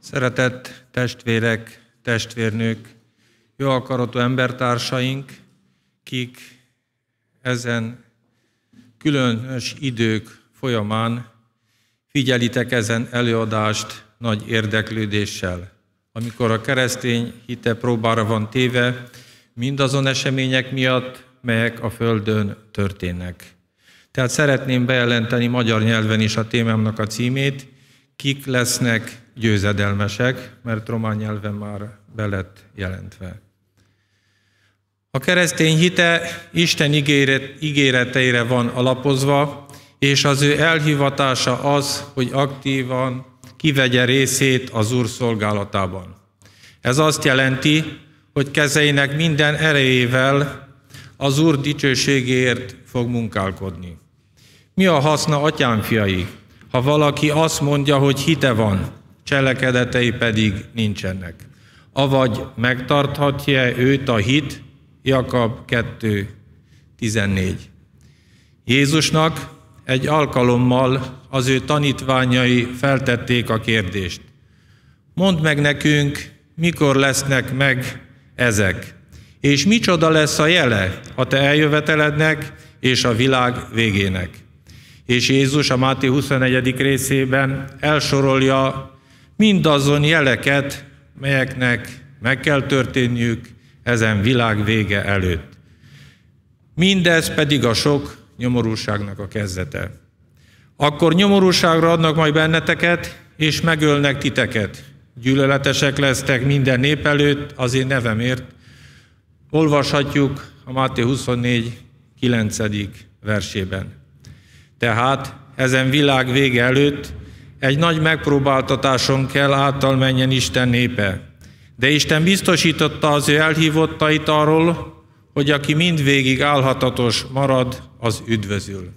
Szeretett testvérek, testvérnők, jó akaratú embertársaink, kik ezen különös idők folyamán figyelitek ezen előadást nagy érdeklődéssel. Amikor a keresztény hite próbára van téve, mindazon események miatt, melyek a Földön történnek. Tehát szeretném bejelenteni magyar nyelven is a témámnak a címét, kik lesznek győzedelmesek, mert román nyelven már belett jelentve. A keresztény hite Isten ígéreteire van alapozva, és az ő elhivatása az, hogy aktívan kivegye részét az Úr szolgálatában. Ez azt jelenti, hogy kezeinek minden erejével az Úr dicsőségéért fog munkálkodni. Mi a haszna atyám fiai, ha valaki azt mondja, hogy hite van, cselekedetei pedig nincsenek? Avagy megtarthatja őt a hit, Jakab 2, 14. Jézusnak egy alkalommal az ő tanítványai feltették a kérdést. Mondd meg nekünk, mikor lesznek meg ezek, és micsoda lesz a jele a te eljövetelednek és a világ végének. És Jézus a Máté 21. részében elsorolja mindazon jeleket, melyeknek meg kell történniük ezen világ vége előtt. Mindez pedig a sok nyomorúságnak a kezdete. Akkor nyomorúságra adnak majd benneteket, és megölnek titeket. Gyűlöletesek lesztek minden nép előtt az én nevemért. Olvashatjuk a Máté 24. 9. versében. Tehát ezen világ vége előtt egy nagy megpróbáltatáson kell által menjen Isten népe. De Isten biztosította az ő elhívottait arról, hogy aki mindvégig álhatatos marad, az üdvözül.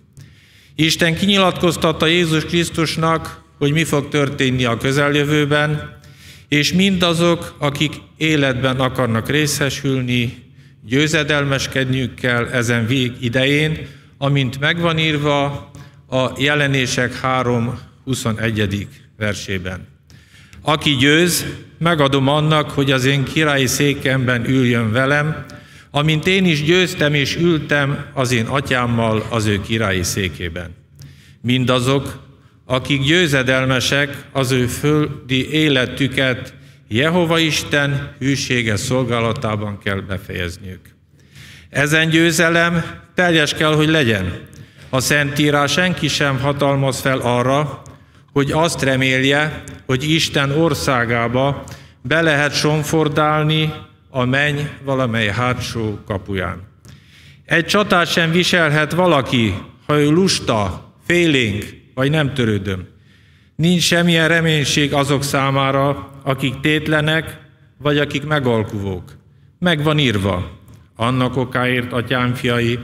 Isten kinyilatkoztatta Jézus Krisztusnak, hogy mi fog történni a közeljövőben, és mindazok, akik életben akarnak részesülni, győzedelmeskedniük kell ezen vég idején, amint megvan írva a jelenések 3.21. versében. Aki győz, megadom annak, hogy az én királyi székemben üljön velem, amint én is győztem és ültem az én atyámmal az ő királyi székében. Mindazok, akik győzedelmesek, az ő földi életüket Jehova Isten hűsége szolgálatában kell befejezniük. Ezen győzelem teljes kell, hogy legyen. A Szentírás senki sem hatalmaz fel arra, hogy azt remélje, hogy Isten országába be lehet sonfordálni a menny valamely hátsó kapuján. Egy csatát sem viselhet valaki, ha ő lusta, félénk, vagy nem törődöm. Nincs semmilyen reménység azok számára, akik tétlenek, vagy akik megalkuvók. Meg van írva, annak okáért, atyám fiai,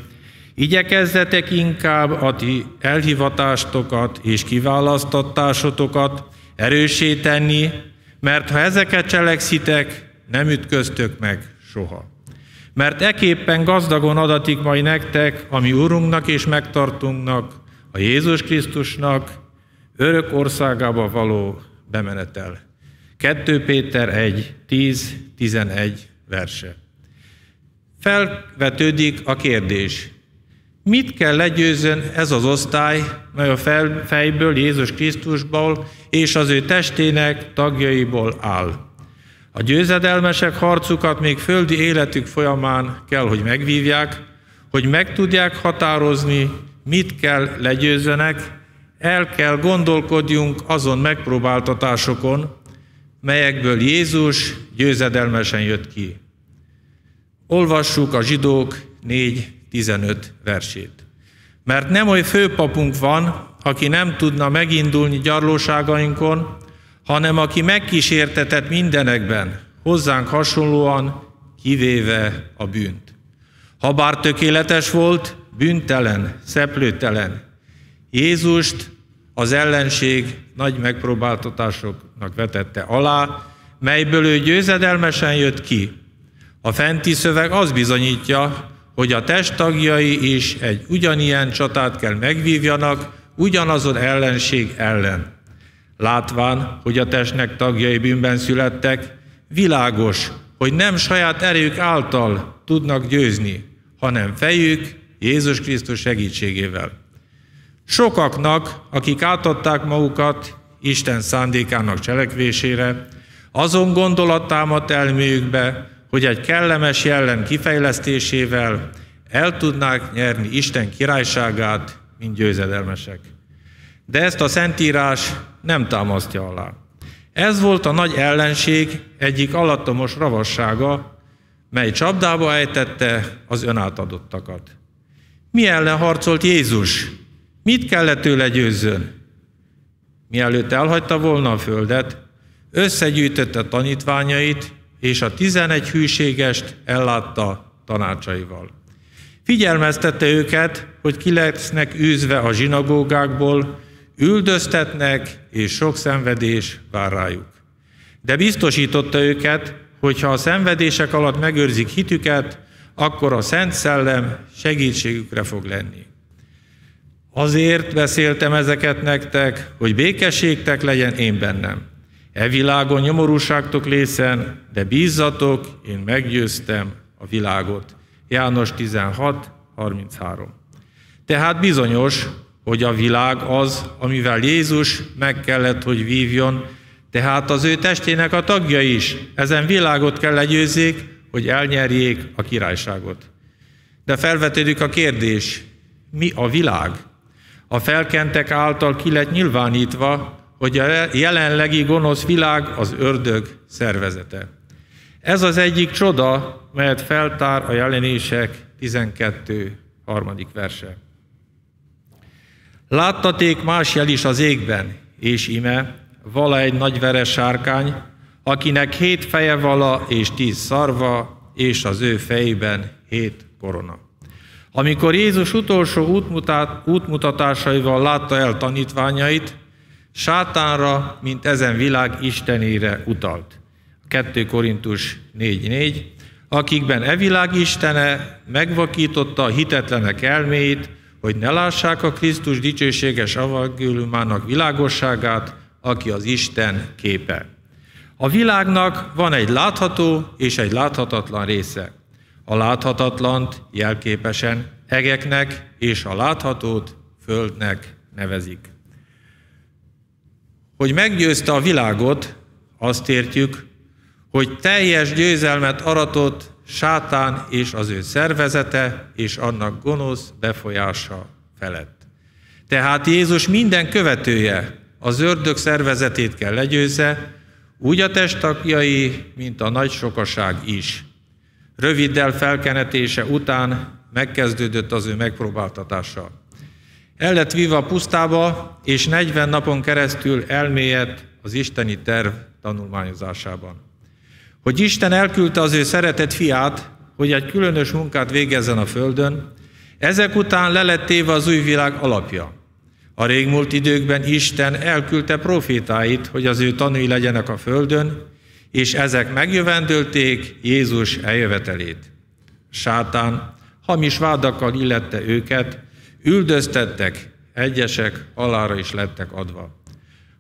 igyekezzetek inkább a ti elhivatástokat és kiválasztatásotokat erősé tenni, mert ha ezeket cselekszitek, nem ütköztök meg soha. Mert eképpen gazdagon adatik majd nektek, ami Urunknak és megtartunknak, a Jézus Krisztusnak örök országába való bemenetel. 2 Péter 1, 10, 11 verse. Felvetődik a kérdés, mit kell legyőzön ez az osztály, mely a fejből Jézus Krisztusból és az ő testének tagjaiból áll. A győzedelmesek harcukat még földi életük folyamán kell, hogy megvívják, hogy meg tudják határozni, mit kell legyőzzenek, el kell gondolkodjunk azon megpróbáltatásokon, melyekből Jézus győzedelmesen jött ki. Olvassuk a zsidók 4.15 versét. Mert nem oly főpapunk van, aki nem tudna megindulni gyarlóságainkon, hanem aki megkísértetett mindenekben, hozzánk hasonlóan, kivéve a bűnt. Habár tökéletes volt, bűntelen, szeplőtelen. Jézust az ellenség nagy megpróbáltatásoknak vetette alá, melyből ő győzedelmesen jött ki. A fenti szöveg az bizonyítja, hogy a testtagjai is egy ugyanilyen csatát kell megvívjanak, ugyanazon ellenség ellen. Látván, hogy a testnek tagjai bűnben születtek, világos, hogy nem saját erők által tudnak győzni, hanem fejük Jézus Krisztus segítségével. Sokaknak, akik átadták magukat Isten szándékának cselekvésére, azon gondolat támadt elméjükbe, hogy egy kellemes jellem kifejlesztésével el tudnák nyerni Isten királyságát, mint győzedelmesek. De ezt a Szentírás nem támasztja alá. Ez volt a nagy ellenség egyik alattomos ravassága, mely csapdába ejtette az önátadottakat. Mi ellen harcolt Jézus? Mit kellett tőle győzzön? Mielőtt elhagyta volna a földet, összegyűjtötte tanítványait, és a tizenegy hűségest ellátta tanácsaival. Figyelmeztette őket, hogy ki lesznek űzve a zsinagógákból, üldöztetnek, és sok szenvedés vár rájuk. De biztosította őket, hogy ha a szenvedések alatt megőrzik hitüket, akkor a Szent Szellem segítségükre fog lenni. Azért beszéltem ezeket nektek, hogy békességtek legyen én bennem. E világon nyomorúságtok lészen, de bízzatok, én meggyőztem a világot. János 16, 33. Tehát bizonyos, hogy a világ az, amivel Jézus meg kellett, hogy vívjon, tehát az ő testének a tagja is ezen világot kell legyőzzék, hogy elnyerjék a királyságot. De felvetődik a kérdés, mi a világ? A felkentek által ki lett nyilvánítva, hogy a jelenlegi gonosz világ az ördög szervezete. Ez az egyik csoda, melyet feltár a jelenések 12. harmadik verse. Láttaték más jel is az égben, és ime, vala egy nagy veres sárkány, akinek hét feje vala és tíz szarva, és az ő fejében hét korona. Amikor Jézus utolsó útmutat, útmutatásaival látta el tanítványait, sátánra, mint ezen világ istenére utalt. 2 Korintus 4.4, akikben e világ istene megvakította a hitetlenek elméit, hogy ne lássák a Krisztus dicsőséges avagélumának világosságát, aki az Isten képe. A világnak van egy látható és egy láthatatlan része. A láthatatlant jelképesen egeknek és a láthatót földnek nevezik. Hogy meggyőzte a világot, azt értjük, hogy teljes győzelmet aratott sátán és az ő szervezete és annak gonosz befolyása felett. Tehát Jézus minden követője az ördög szervezetét kell legyőzze, úgy a testakjai, mint a nagy sokaság is. Röviddel felkenetése után megkezdődött az ő megpróbáltatása. El lett víva a pusztába, és 40 napon keresztül elmélyed az isteni terv tanulmányozásában hogy Isten elküldte az ő szeretett fiát, hogy egy különös munkát végezzen a földön, ezek után le lett téve az új világ alapja. A régmúlt időkben Isten elküldte profétáit, hogy az ő tanúi legyenek a földön, és ezek megjövendölték Jézus eljövetelét. Sátán hamis vádakkal illette őket, üldöztettek, egyesek halára is lettek adva.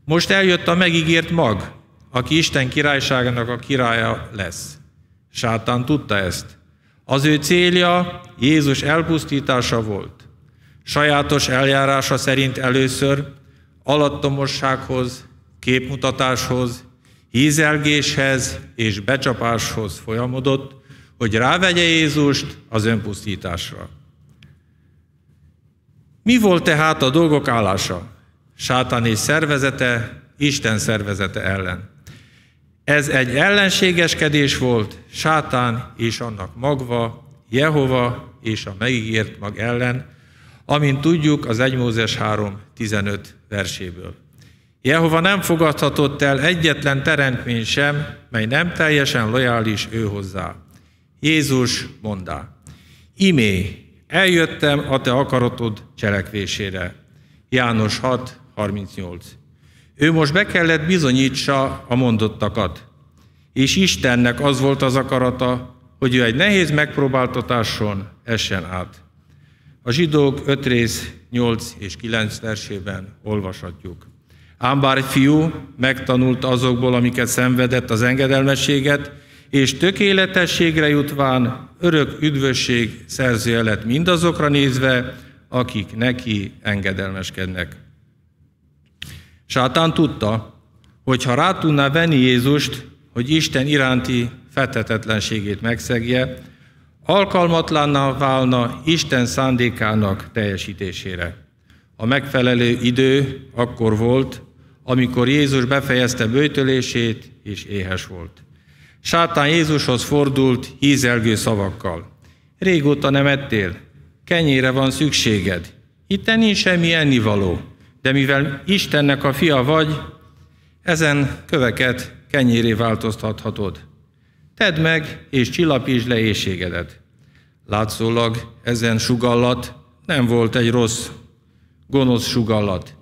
Most eljött a megígért mag, aki Isten királyságának a királya lesz. Sátán tudta ezt. Az ő célja Jézus elpusztítása volt. Sajátos eljárása szerint először alattomossághoz, képmutatáshoz, hízelgéshez és becsapáshoz folyamodott, hogy rávegye Jézust az önpusztításra. Mi volt tehát a dolgok állása? Sátán és szervezete Isten szervezete ellen. Ez egy ellenségeskedés volt sátán és annak magva, Jehova és a megígért mag ellen, amint tudjuk az 1 Mózes 3.15 verséből. Jehova nem fogadhatott el egyetlen teremtmény sem, mely nem teljesen lojális ő hozzá. Jézus mondá, imé, eljöttem a te akaratod cselekvésére. János 6.38 ő most be kellett bizonyítsa a mondottakat. És Istennek az volt az akarata, hogy ő egy nehéz megpróbáltatáson essen át. A zsidók 5 rész 8 és 9 versében olvashatjuk. Ám bár egy fiú megtanult azokból, amiket szenvedett az engedelmességet, és tökéletességre jutván örök üdvösség szerzője lett mindazokra nézve, akik neki engedelmeskednek. Sátán tudta, hogy ha rá tudná venni Jézust, hogy Isten iránti fethetetlenségét megszegje, alkalmatlanná válna Isten szándékának teljesítésére. A megfelelő idő akkor volt, amikor Jézus befejezte bőtölését és éhes volt. Sátán Jézushoz fordult hízelgő szavakkal. Régóta nem ettél, kenyére van szükséged. Itt nincs semmi ennivaló, de mivel Istennek a fia vagy, ezen köveket kenyéré változtathatod. Tedd meg, és csillapítsd le éjségedet. Látszólag ezen sugallat nem volt egy rossz, gonosz sugallat,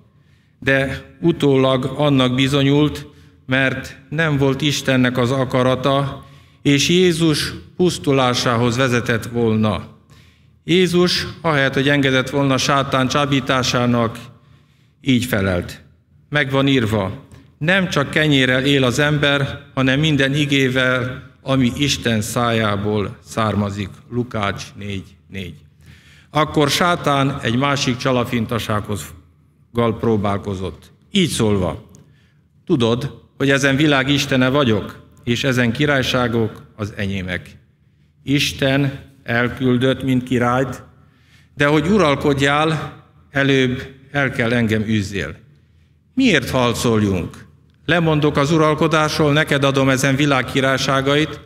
de utólag annak bizonyult, mert nem volt Istennek az akarata, és Jézus pusztulásához vezetett volna. Jézus, ahelyett, hogy engedett volna sátán csábításának, így felelt. Meg van írva, nem csak kenyérrel él az ember, hanem minden igével, ami Isten szájából származik. Lukács 4.4. Akkor sátán egy másik csalafintasághoz próbálkozott. Így szólva, tudod, hogy ezen világ Istene vagyok, és ezen királyságok az enyémek. Isten elküldött, mint királyt, de hogy uralkodjál, előbb el kell engem üzzél. Miért halcoljunk? Lemondok az uralkodásról, neked adom ezen világ királyságait,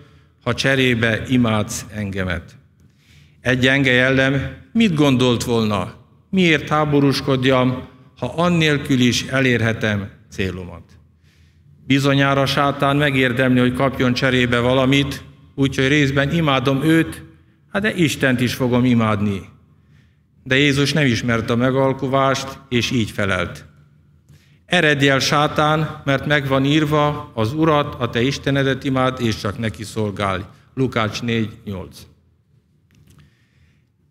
ha cserébe imádsz engemet. Egy gyenge jellem mit gondolt volna? Miért háborúskodjam, ha annélkül is elérhetem célomat? Bizonyára sátán megérdemli, hogy kapjon cserébe valamit, úgyhogy részben imádom őt, hát de Istent is fogom imádni. De Jézus nem ismerte a megalkuvást, és így felelt. Eredj el sátán, mert megvan írva, az Urat, a te Istenedet imád, és csak neki szolgálj. Lukács 4.8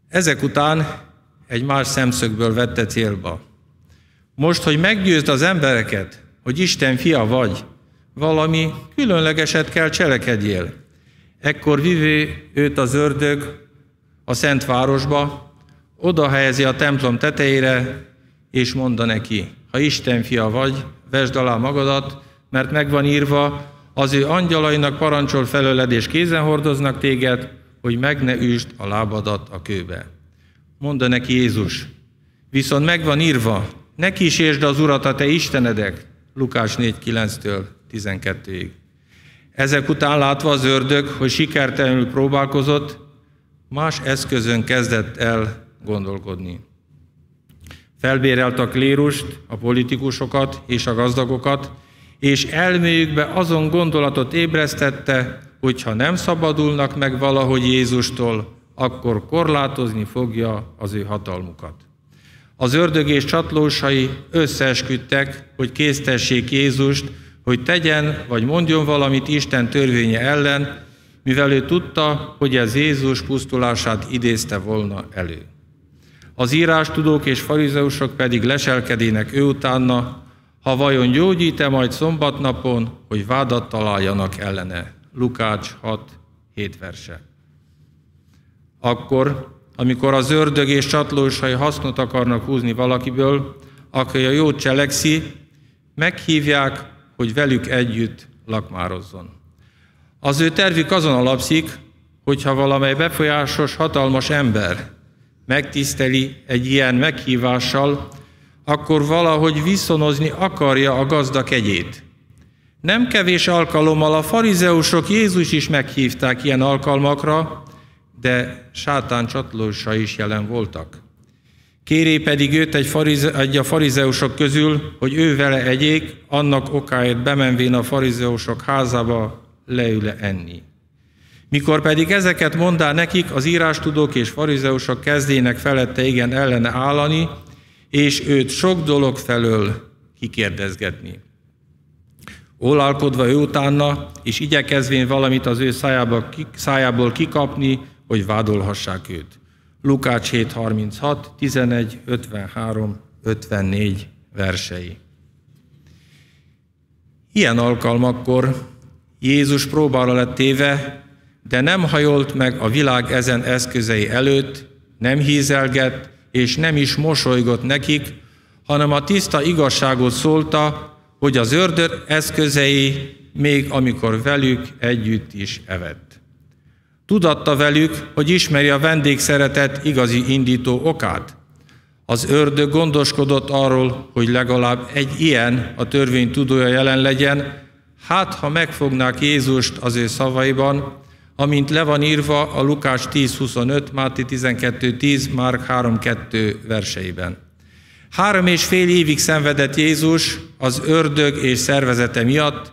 Ezek után egy más szemszögből vette célba. Most, hogy meggyőzd az embereket, hogy Isten fia vagy, valami különlegeset kell cselekedjél. Ekkor vivé őt az ördög a szent városba, oda helyezi a templom tetejére, és mondta neki, ha Isten fia vagy, vesd alá magadat, mert megvan írva, az ő angyalainak parancsol felőled, és kézen hordoznak téged, hogy meg ne üsd a lábadat a kőbe. Mondta neki Jézus, viszont megvan írva, ne kísértsd az Urat, a te Istenedek, Lukás 4.9-től 12-ig. Ezek után látva az ördög, hogy sikertelenül próbálkozott, más eszközön kezdett el gondolkodni. Felbérelt a klérust, a politikusokat és a gazdagokat, és elméjükbe azon gondolatot ébresztette, hogy ha nem szabadulnak meg valahogy Jézustól, akkor korlátozni fogja az ő hatalmukat. Az ördög és csatlósai összeesküdtek, hogy késztessék Jézust, hogy tegyen vagy mondjon valamit Isten törvénye ellen, mivel ő tudta, hogy ez Jézus pusztulását idézte volna elő. Az írástudók és farizeusok pedig leselkedének ő utána, ha vajon gyógyít-e majd szombatnapon, hogy vádat találjanak ellene. Lukács 6, 7 verse. Akkor, amikor az ördög és csatlósai hasznot akarnak húzni valakiből, aki a jót cselekszi, meghívják, hogy velük együtt lakmározzon. Az ő tervük azon alapszik, hogyha valamely befolyásos, hatalmas ember megtiszteli egy ilyen meghívással, akkor valahogy viszonozni akarja a gazda kegyét. Nem kevés alkalommal a farizeusok Jézus is meghívták ilyen alkalmakra, de sátán csatlósa is jelen voltak. Kéré pedig őt egy, farize, egy a farizeusok közül, hogy ő vele egyék, annak okáért bemenvén a farizeusok házába leüle enni. Mikor pedig ezeket mondá nekik, az írástudók és farizeusok kezdének felette igen ellene állani, és őt sok dolog felől kikérdezgetni. Ólálkodva ő utána, és igyekezvén valamit az ő szájából, szájából kikapni, hogy vádolhassák őt. Lukács 7.36, 11, 53, 54 versei. Ilyen alkalmakkor Jézus próbára lett téve, de nem hajolt meg a világ ezen eszközei előtt, nem hízelgett, és nem is mosolygott nekik, hanem a tiszta igazságot szólta, hogy az ördög eszközei még amikor velük együtt is evett. Tudatta velük, hogy ismeri a vendégszeretet igazi indító okát. Az ördög gondoskodott arról, hogy legalább egy ilyen a törvény tudója jelen legyen, hát ha megfognák Jézust az ő szavaiban, amint le van írva a Lukás 10.25, Máté 12.10, Márk 3.2 verseiben. Három és fél évig szenvedett Jézus az ördög és szervezete miatt,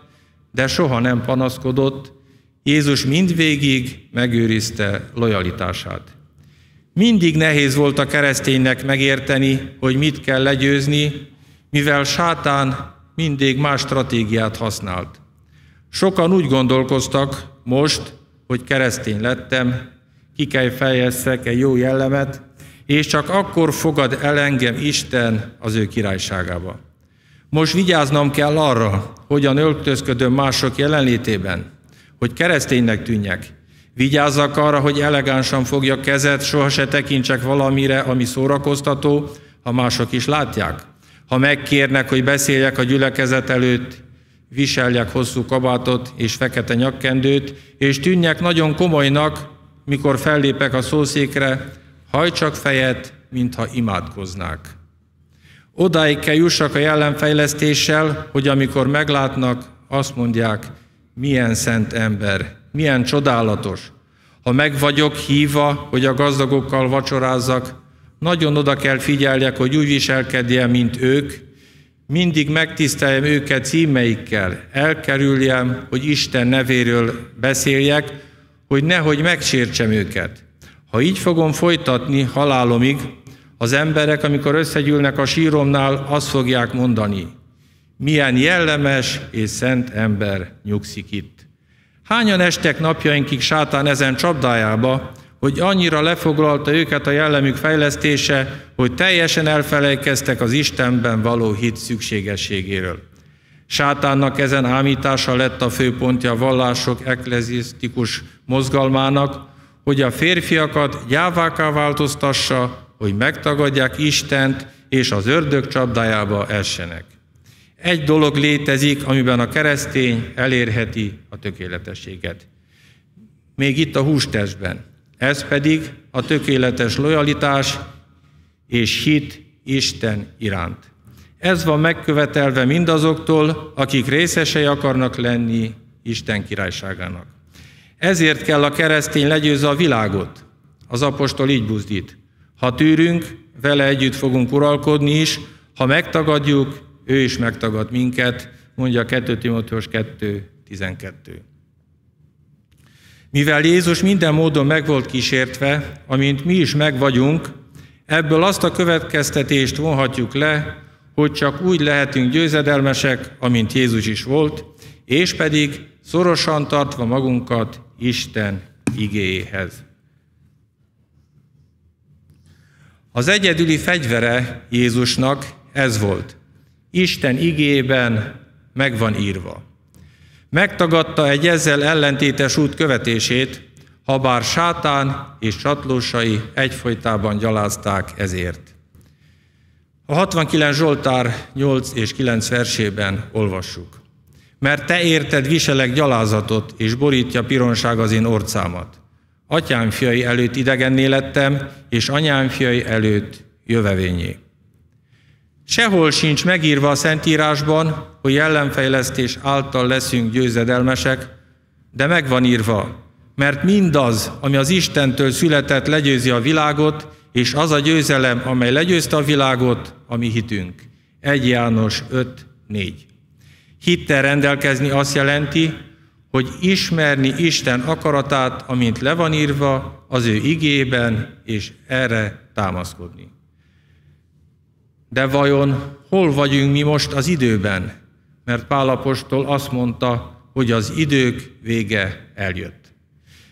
de soha nem panaszkodott, Jézus mindvégig megőrizte lojalitását. Mindig nehéz volt a kereszténynek megérteni, hogy mit kell legyőzni, mivel sátán mindig más stratégiát használt. Sokan úgy gondolkoztak most, hogy keresztény lettem, ki kell fejezzek egy jó jellemet, és csak akkor fogad el engem Isten az ő királyságába. Most vigyáznom kell arra, hogyan öltözködöm mások jelenlétében, hogy kereszténynek tűnjek. Vigyázzak arra, hogy elegánsan fogja kezet, soha se tekintsek valamire, ami szórakoztató, ha mások is látják. Ha megkérnek, hogy beszéljek a gyülekezet előtt, viseljek hosszú kabátot és fekete nyakkendőt, és tűnjek nagyon komolynak, mikor fellépek a szószékre, hajtsak fejet, mintha imádkoznák. Odáig kell jussak a jelenfejlesztéssel, hogy amikor meglátnak, azt mondják, milyen szent ember, milyen csodálatos. Ha meg vagyok hívva, hogy a gazdagokkal vacsorázzak, nagyon oda kell figyeljek, hogy úgy viselkedjem, mint ők, mindig megtiszteljem őket címeikkel, elkerüljem, hogy Isten nevéről beszéljek, hogy nehogy megsértsem őket. Ha így fogom folytatni halálomig, az emberek, amikor összegyűlnek a síromnál, azt fogják mondani, milyen jellemes és szent ember nyugszik itt. Hányan estek napjainkig sátán ezen csapdájába, hogy annyira lefoglalta őket a jellemük fejlesztése, hogy teljesen elfelejkeztek az Istenben való hit szükségességéről. Sátánnak ezen ámítása lett a főpontja a vallások eklezisztikus mozgalmának, hogy a férfiakat gyáváká változtassa, hogy megtagadják Istent, és az ördög csapdájába essenek. Egy dolog létezik, amiben a keresztény elérheti a tökéletességet. Még itt a hústestben. Ez pedig a tökéletes lojalitás és hit Isten iránt. Ez van megkövetelve mindazoktól, akik részesei akarnak lenni Isten királyságának. Ezért kell a keresztény legyőzze a világot. Az apostol így buzdít. Ha tűrünk, vele együtt fogunk uralkodni is, ha megtagadjuk, ő is megtagad minket, mondja 2 Timóteus 2.12. Mivel Jézus minden módon meg volt kísértve, amint mi is meg vagyunk, ebből azt a következtetést vonhatjuk le, hogy csak úgy lehetünk győzedelmesek, amint Jézus is volt, és pedig szorosan tartva magunkat Isten igéhez. Az egyedüli fegyvere Jézusnak ez volt. Isten igében meg van írva. Megtagadta egy ezzel ellentétes út követését, ha bár sátán és csatlósai egyfolytában gyalázták ezért. A 69 Zsoltár 8 és 9 versében olvassuk. Mert te érted viselek gyalázatot, és borítja pironság az én orcámat. Atyám fiai előtt idegenné lettem, és anyám fiai előtt jövevényé. Sehol sincs megírva a Szentírásban, hogy ellenfejlesztés által leszünk győzedelmesek, de megvan írva, mert mindaz, ami az Istentől született, legyőzi a világot, és az a győzelem, amely legyőzte a világot, a mi hitünk. 1 János 5, 4. Hittel rendelkezni azt jelenti, hogy ismerni Isten akaratát, amint le van írva az ő igében, és erre támaszkodni. De vajon hol vagyunk mi most az időben? Mert Pálapostól azt mondta, hogy az idők vége eljött.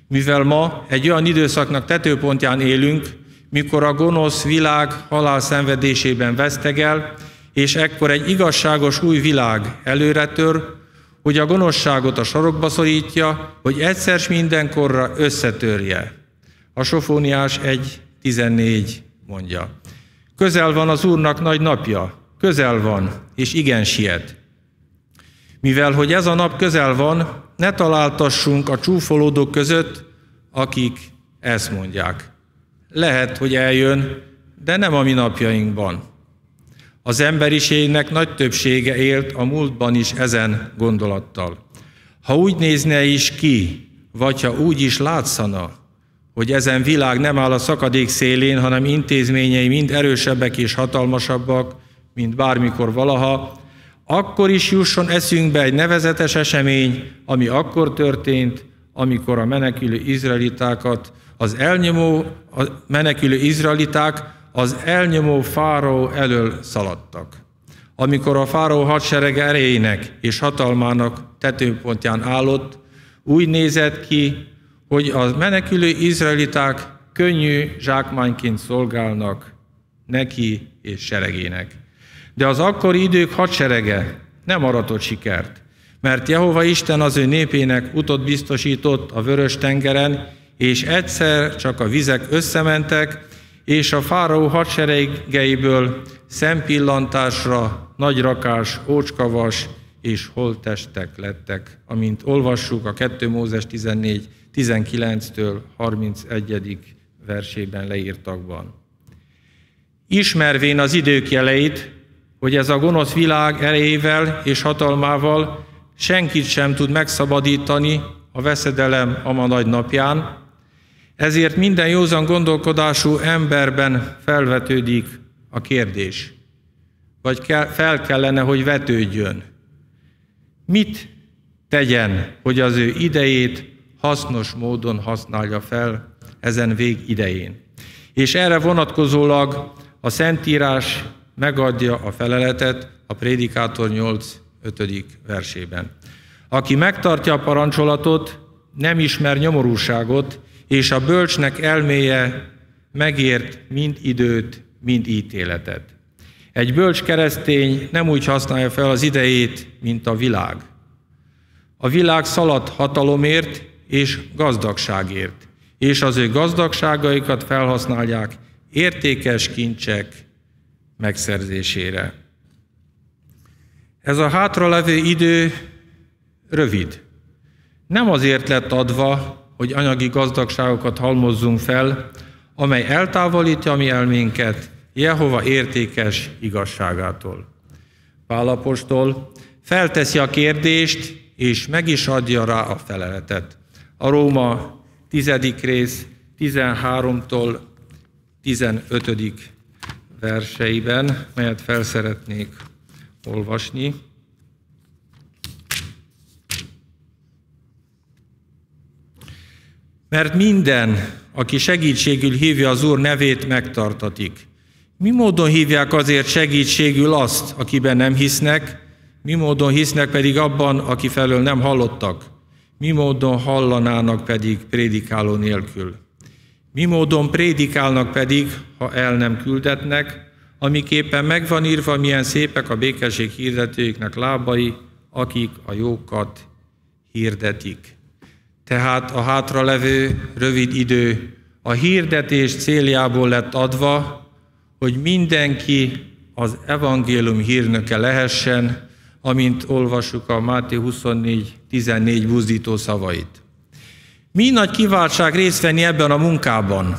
Mivel ma egy olyan időszaknak tetőpontján élünk, mikor a gonosz világ halál szenvedésében vesztegel, és ekkor egy igazságos új világ előretör, hogy a gonoszságot a sarokba szorítja, hogy egyszer mindenkorra összetörje. A Sofóniás 1.14 mondja. Közel van az Úrnak nagy napja, közel van, és igen siet. Mivel, hogy ez a nap közel van, ne találtassunk a csúfolódók között, akik ezt mondják. Lehet, hogy eljön, de nem a mi napjainkban. Az emberiségnek nagy többsége élt a múltban is ezen gondolattal. Ha úgy nézne is ki, vagy ha úgy is látszana, hogy ezen világ nem áll a szakadék szélén, hanem intézményei mind erősebbek és hatalmasabbak, mint bármikor valaha, akkor is jusson eszünkbe egy nevezetes esemény, ami akkor történt, amikor a menekülő izraelitákat, az elnyomó a menekülő izraeliták az elnyomó fáraó elől szaladtak. Amikor a fáraó hadsereg erejének és hatalmának tetőpontján állott, úgy nézett ki, hogy a menekülő izraeliták könnyű zsákmányként szolgálnak neki és seregének. De az akkori idők hadserege nem aratott sikert, mert Jehova Isten az ő népének utat biztosított a vörös tengeren, és egyszer csak a vizek összementek, és a fáraó hadseregeiből szempillantásra nagy rakás, ócskavas és holttestek lettek, amint olvassuk a 2 Mózes 14, 19-től 31. versében leírtakban. Ismervén az idők jeleit, hogy ez a gonosz világ erejével és hatalmával senkit sem tud megszabadítani a veszedelem a ma nagy napján, ezért minden józan gondolkodású emberben felvetődik a kérdés, vagy fel kellene, hogy vetődjön. Mit tegyen, hogy az ő idejét hasznos módon használja fel ezen vég idején? És erre vonatkozólag a Szentírás megadja a feleletet a Prédikátor 8. 5. versében. Aki megtartja a parancsolatot, nem ismer nyomorúságot, és a bölcsnek elméje megért mind időt, mind ítéletet. Egy bölcs keresztény nem úgy használja fel az idejét, mint a világ. A világ szalad hatalomért és gazdagságért, és az ő gazdagságaikat felhasználják értékes kincsek megszerzésére. Ez a hátralevő idő rövid. Nem azért lett adva, hogy anyagi gazdagságokat halmozzunk fel, amely eltávolítja a mi elménket Jehova értékes igazságától. Pálapostól felteszi a kérdést, és meg is adja rá a feleletet. A Róma 10. rész 13-tól 15. verseiben, melyet felszeretnék olvasni. Mert minden, aki segítségül hívja az Úr nevét, megtartatik. Mi módon hívják azért segítségül azt, akiben nem hisznek, mi módon hisznek pedig abban, aki felől nem hallottak, mi módon hallanának pedig prédikáló nélkül. Mi módon prédikálnak pedig, ha el nem küldetnek, amiképpen megvan írva, milyen szépek a békesség hirdetőiknek lábai, akik a jókat hirdetik. Tehát a hátralevő rövid idő a hirdetés céljából lett adva, hogy mindenki az evangélium hírnöke lehessen, amint olvassuk a Máté 24-14 buzdító szavait. Mi nagy kiváltság részt venni ebben a munkában,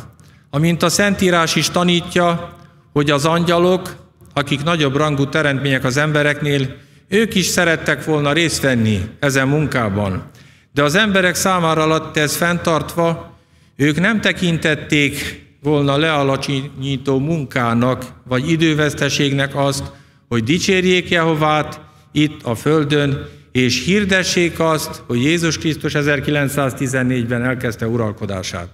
amint a Szentírás is tanítja, hogy az angyalok, akik nagyobb rangú teremtmények az embereknél, ők is szerettek volna részt venni ezen munkában. De az emberek számára alatt ez fenntartva, ők nem tekintették volna lealacsonyító munkának vagy időveszteségnek azt, hogy dicsérjék Jehovát itt a földön, és hirdessék azt, hogy Jézus Krisztus 1914-ben elkezdte uralkodását.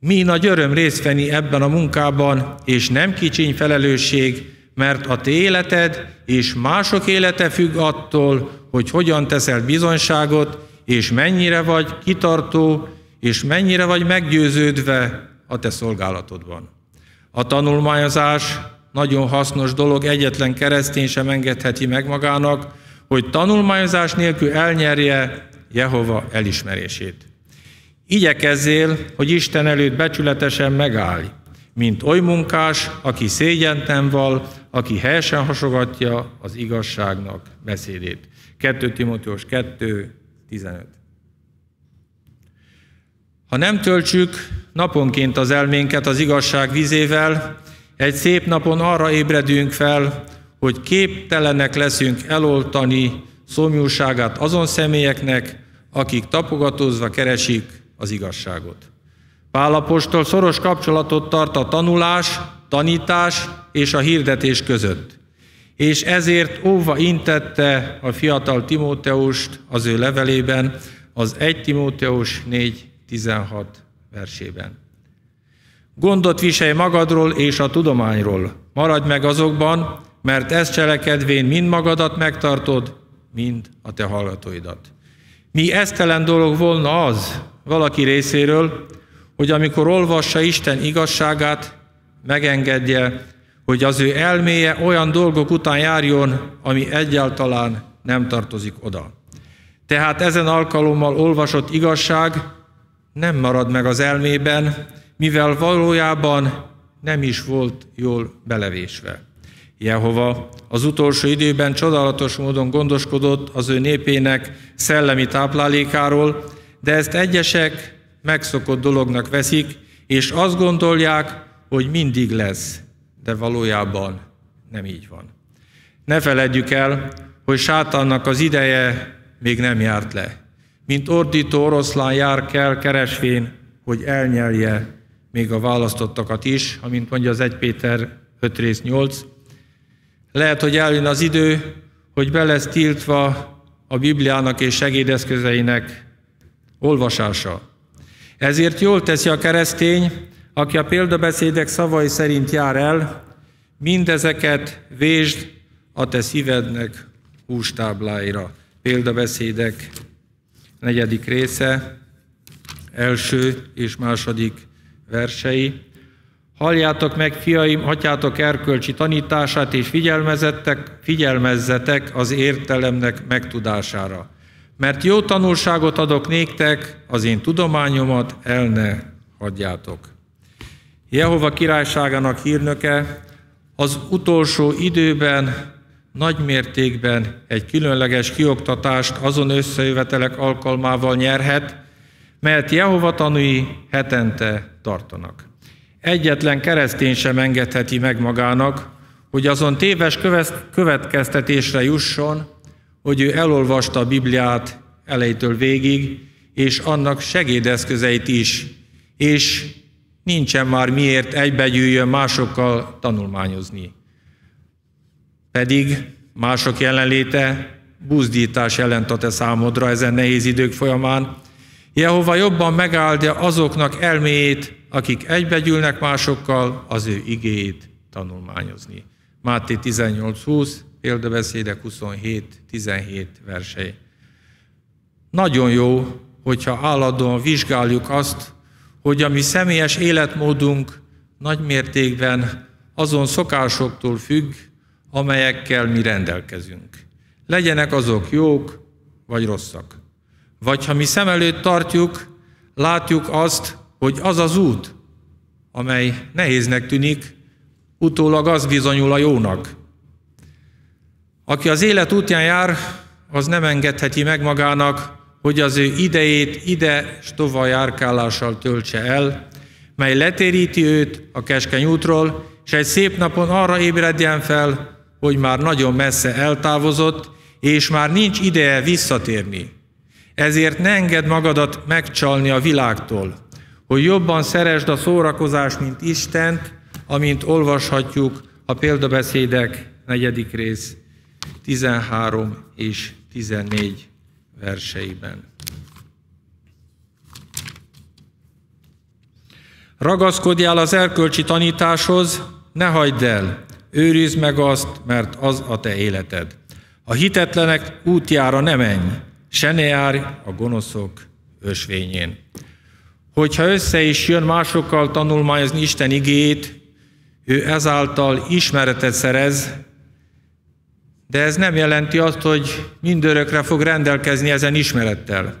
Mi nagy öröm részt venni ebben a munkában, és nem kicsiny felelősség, mert a te életed és mások élete függ attól, hogy hogyan teszel bizonyságot, és mennyire vagy kitartó, és mennyire vagy meggyőződve a te szolgálatodban. A tanulmányozás nagyon hasznos dolog, egyetlen keresztény sem engedheti meg magának, hogy tanulmányozás nélkül elnyerje Jehova elismerését. Igyekezzél, hogy Isten előtt becsületesen megállj, mint oly munkás, aki szégyent nem val, aki helyesen hasogatja az igazságnak beszédét. 2 Timóteus 2, 15. Ha nem töltsük naponként az elménket az igazság vizével, egy szép napon arra ébredünk fel, hogy képtelenek leszünk eloltani szomjúságát azon személyeknek, akik tapogatózva keresik az igazságot. Pálapostól szoros kapcsolatot tart a tanulás, tanítás és a hirdetés között. És ezért óva intette a fiatal Timóteust az ő levelében, az 1 Timóteus 4.16 versében. Gondot viselj magadról és a tudományról. Maradj meg azokban, mert ezt cselekedvén mind magadat megtartod, mind a te hallgatóidat. Mi esztelen dolog volna az valaki részéről, hogy amikor olvassa Isten igazságát, megengedje, hogy az ő elméje olyan dolgok után járjon, ami egyáltalán nem tartozik oda. Tehát ezen alkalommal olvasott igazság nem marad meg az elmében, mivel valójában nem is volt jól belevésve. Jehova az utolsó időben csodálatos módon gondoskodott az ő népének szellemi táplálékáról, de ezt egyesek megszokott dolognak veszik, és azt gondolják, hogy mindig lesz, de valójában nem így van. Ne feledjük el, hogy sátannak az ideje még nem járt le. Mint ordító oroszlán jár kell keresvén, hogy elnyelje még a választottakat is, amint mondja az 1 Péter 5 rész 8. Lehet, hogy eljön az idő, hogy be lesz tiltva a Bibliának és segédeszközeinek olvasása. Ezért jól teszi a keresztény, aki a példabeszédek szavai szerint jár el, mindezeket vésd a te szívednek hústábláira. Példabeszédek negyedik része, első és második versei. Halljátok meg, fiaim, hagyjátok erkölcsi tanítását, és figyelmezettek, figyelmezzetek az értelemnek megtudására. Mert jó tanulságot adok néktek, az én tudományomat el ne hagyjátok. Jehova királyságának hírnöke az utolsó időben nagy mértékben egy különleges kioktatást azon összejövetelek alkalmával nyerhet, melyet Jehova tanúi hetente tartanak. Egyetlen keresztény sem engedheti meg magának, hogy azon téves következtetésre jusson, hogy ő elolvasta a Bibliát elejétől végig, és annak segédeszközeit is, és nincsen már miért egybegyűjjön másokkal tanulmányozni. Pedig mások jelenléte buzdítás jelent a számodra ezen nehéz idők folyamán. Jehova jobban megáldja azoknak elméjét, akik egybegyűlnek másokkal, az ő igéjét tanulmányozni. Máté 18.20, példabeszédek 27-17 versei. Nagyon jó, hogyha állandóan vizsgáljuk azt, hogy a mi személyes életmódunk nagy mértékben azon szokásoktól függ, amelyekkel mi rendelkezünk. Legyenek azok jók vagy rosszak. Vagy ha mi szem előtt tartjuk, látjuk azt, hogy az az út, amely nehéznek tűnik, utólag az bizonyul a jónak. Aki az élet útján jár, az nem engedheti meg magának, hogy az ő idejét ide s tova járkálással töltse el, mely letéríti őt a keskeny útról, és egy szép napon arra ébredjen fel, hogy már nagyon messze eltávozott, és már nincs ideje visszatérni. Ezért ne engedd magadat megcsalni a világtól, hogy jobban szeresd a szórakozást, mint Istent, amint olvashatjuk a példabeszédek negyedik rész 13 és 14 verseiben. Ragaszkodjál az erkölcsi tanításhoz, ne hagyd el, őrizd meg azt, mert az a te életed. A hitetlenek útjára ne menj, se ne járj a gonoszok ösvényén. Hogyha össze is jön másokkal tanulmányozni Isten igét, ő ezáltal ismeretet szerez, De ez nem jelenti azt, hogy mindörökre fog rendelkezni ezen ismerettel.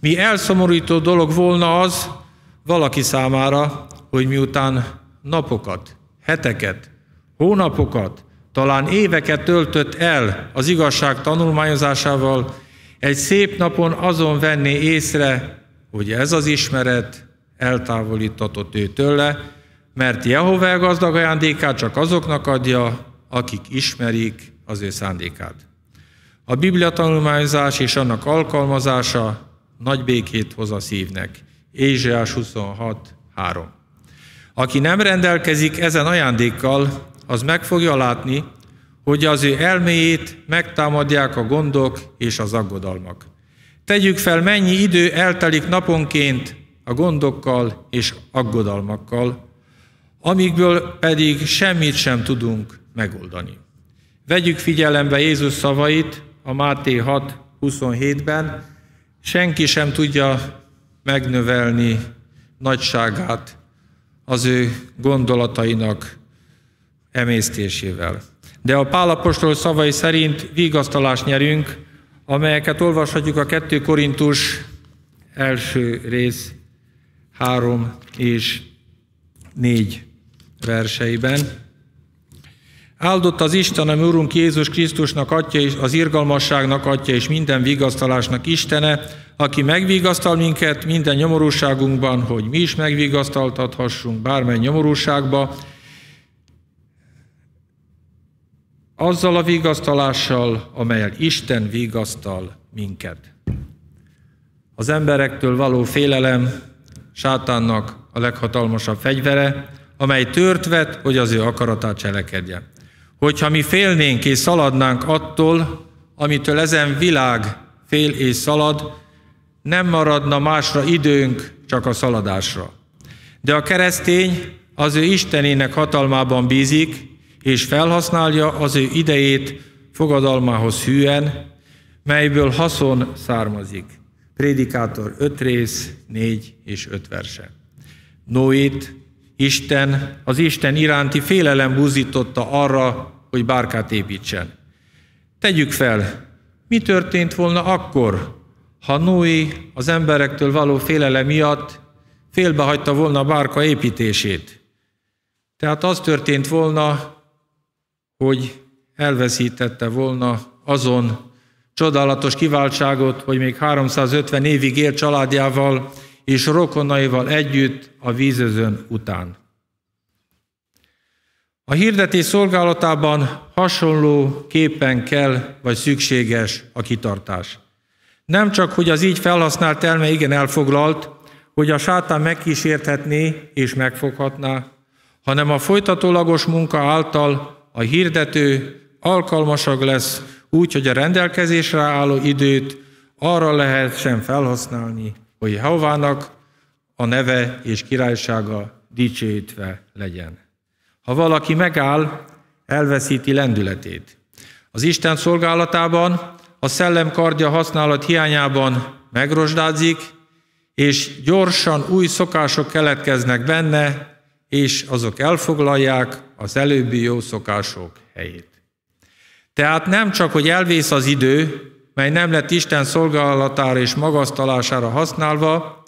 Mi elszomorító dolog volna az valaki számára, hogy miután napokat, heteket, hónapokat, talán éveket töltött el az igazság tanulmányozásával, egy szép napon azon venné észre, hogy ez az ismeret eltávolítatott ő tőle, mert Jehova gazdag ajándékát csak azoknak adja, akik ismerik az ő szándékát. A Biblia tanulmányozás és annak alkalmazása nagy békét hoz a szívnek. Ézsaiás 26, 3. Aki nem rendelkezik ezen ajándékkal, az meg fogja látni, hogy az ő elméjét megtámadják a gondok és az aggodalmak. Tegyük fel, mennyi idő eltelik naponként a gondokkal és aggodalmakkal, amikből pedig semmit sem tudunk megoldani. Vegyük figyelembe Jézus szavait a Máté 6.27-ben, senki sem tudja megnövelni nagyságát az ő gondolatainak emésztésével. De a Pálapostól szavai szerint vigasztalást nyerünk, amelyeket olvashatjuk a 2 Korintus első rész 3 és 4 verseiben. Áldott az Isten, ami Urunk Jézus Krisztusnak Atya és az irgalmasságnak Atya és minden vigasztalásnak Istene, aki megvigasztal minket minden nyomorúságunkban, hogy mi is megvigasztaltathassunk bármely nyomorúságba, azzal a vigasztalással, amelyel Isten vigasztal minket. Az emberektől való félelem sátánnak a leghatalmasabb fegyvere, amely tört vet, hogy az ő akaratát cselekedje. Hogyha mi félnénk és szaladnánk attól, amitől ezen világ fél és szalad, nem maradna másra időnk, csak a szaladásra. De a keresztény az ő Istenének hatalmában bízik, és felhasználja az ő idejét fogadalmához hűen, melyből haszon származik. Prédikátor 5 rész, 4 és 5 verse. Noét Isten, az Isten iránti félelem buzította arra, hogy bárkát építsen. Tegyük fel, mi történt volna akkor, ha Noé az emberektől való félelem miatt félbehagyta volna a bárka építését. Tehát az történt volna, hogy elveszítette volna azon csodálatos kiváltságot, hogy még 350 évig él családjával és rokonaival együtt a vízözön után. A hirdetés szolgálatában hasonló képen kell, vagy szükséges a kitartás. Nem csak, hogy az így felhasznált elme igen elfoglalt, hogy a sátán megkísérthetné és megfoghatná, hanem a folytatólagos munka által a hirdető alkalmasak lesz úgy, hogy a rendelkezésre álló időt arra lehet sem felhasználni, hogy Jehovának a neve és királysága dicsőítve legyen. Ha valaki megáll, elveszíti lendületét. Az Isten szolgálatában a szellem kardja használat hiányában megrosdázik, és gyorsan új szokások keletkeznek benne, és azok elfoglalják az előbbi jó szokások helyét. Tehát nem csak, hogy elvész az idő, mely nem lett Isten szolgálatára és magasztalására használva,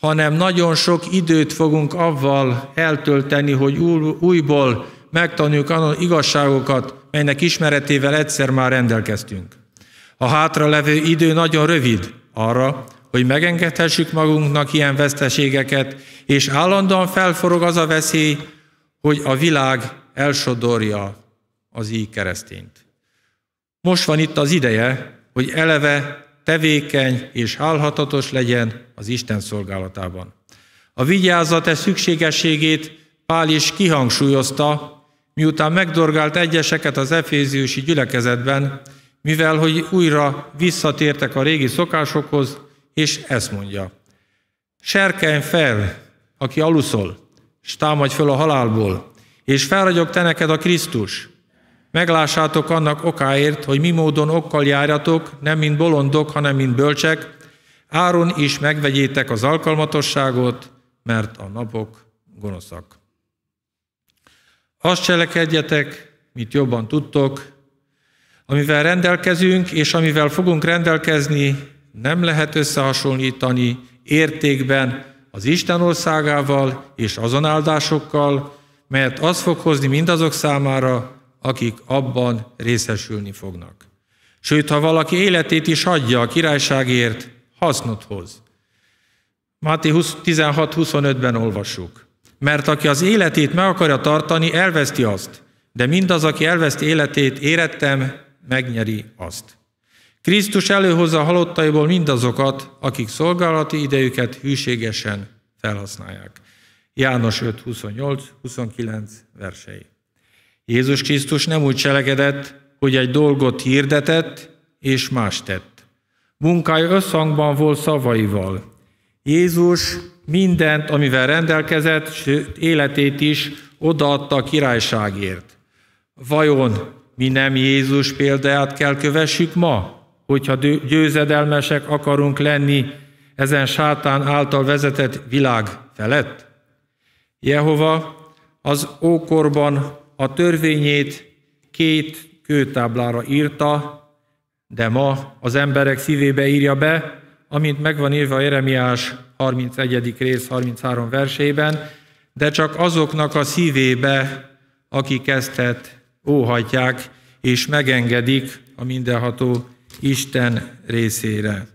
hanem nagyon sok időt fogunk avval eltölteni, hogy újból megtanuljuk a igazságokat, melynek ismeretével egyszer már rendelkeztünk. A hátra levő idő nagyon rövid arra, hogy megengedhessük magunknak ilyen veszteségeket, és állandóan felforog az a veszély, hogy a világ elsodorja az így keresztényt. Most van itt az ideje, hogy eleve tevékeny és hálhatatos legyen az Isten szolgálatában. A vigyázat e szükségességét Pál is kihangsúlyozta, miután megdorgált egyeseket az eféziusi gyülekezetben, mivel hogy újra visszatértek a régi szokásokhoz, és ezt mondja. Serkenj fel, aki aluszol, és támadj föl a halálból, és felragyog te neked a Krisztus. Meglássátok annak okáért, hogy mi módon okkal járjatok, nem mint bolondok, hanem mint bölcsek, áron is megvegyétek az alkalmatosságot, mert a napok gonoszak. Azt cselekedjetek, mit jobban tudtok, Amivel rendelkezünk, és amivel fogunk rendelkezni, nem lehet összehasonlítani értékben az Isten országával és azon áldásokkal, mert az fog hozni mindazok számára, akik abban részesülni fognak. Sőt, ha valaki életét is adja a királyságért, hasznot hoz. Máté 16-25-ben olvassuk. Mert aki az életét meg akarja tartani, elveszti azt, de mindaz, aki elveszti életét, érettem, megnyeri azt. Krisztus előhozza halottaiból mindazokat, akik szolgálati idejüket hűségesen felhasználják. János 5, 28, 29 versei. Jézus Krisztus nem úgy cselekedett, hogy egy dolgot hirdetett és más tett. Munkája összhangban volt szavaival. Jézus mindent, amivel rendelkezett, sőt életét is odaadta a királyságért. Vajon mi nem Jézus példáját kell kövessük ma, hogyha győzedelmesek akarunk lenni ezen sátán által vezetett világ felett? Jehova az ókorban a törvényét két kőtáblára írta, de ma az emberek szívébe írja be, amint megvan írva Jeremiás 31. rész 33 versében, de csak azoknak a szívébe, akik ezt óhatják, és megengedik a mindenható Isten részére.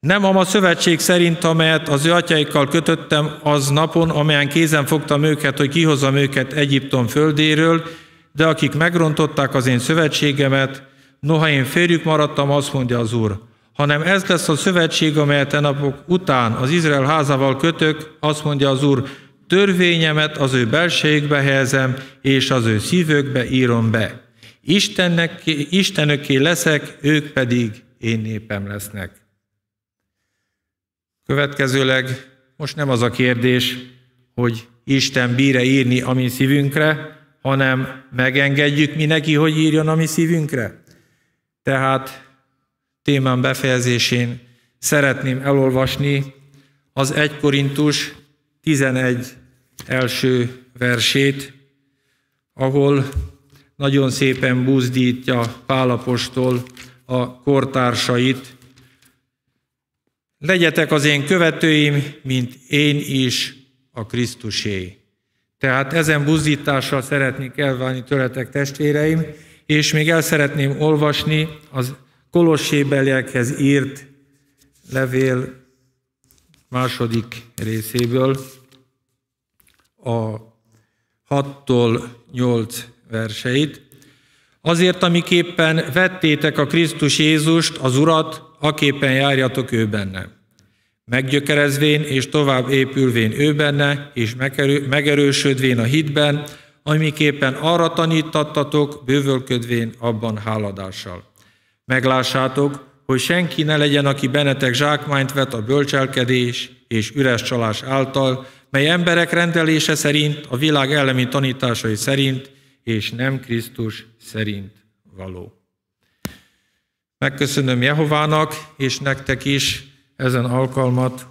Nem a szövetség szerint, amelyet az ő atyaikkal kötöttem az napon, amelyen kézen fogtam őket, hogy kihozzam őket Egyiptom földéről, de akik megrontották az én szövetségemet, noha én férjük maradtam, azt mondja az Úr, hanem ez lesz a szövetség, amelyet a napok után az Izrael házával kötök, azt mondja az Úr, törvényemet az ő belségbe helyezem, és az ő szívőkbe írom be. Istennek, Istenöké leszek, ők pedig én népem lesznek. Következőleg most nem az a kérdés, hogy Isten bíre írni a mi szívünkre, hanem megengedjük mi neki, hogy írjon a mi szívünkre. Tehát témám befejezésén szeretném elolvasni az 1 Korintus 11 első versét, ahol nagyon szépen buzdítja Pálapostól a kortársait. Legyetek az én követőim, mint én is a Krisztusé. Tehát ezen buzdítással szeretnék elválni tőletek testvéreim, és még el szeretném olvasni az Kolossébeliekhez írt levél második részéből, a 6-tól 8 verseit. Azért, amiképpen vettétek a Krisztus Jézust, az Urat, aképpen járjatok ő benne. Meggyökerezvén és tovább épülvén ő benne, és megerősödvén a hitben, amiképpen arra tanítattatok, bővölködvén abban háladással. Meglássátok, hogy senki ne legyen, aki bennetek zsákmányt vet a bölcselkedés és üres csalás által, mely emberek rendelése szerint, a világ ellemi tanításai szerint, és nem Krisztus szerint való. Megköszönöm Jehovának, és nektek is ezen alkalmat,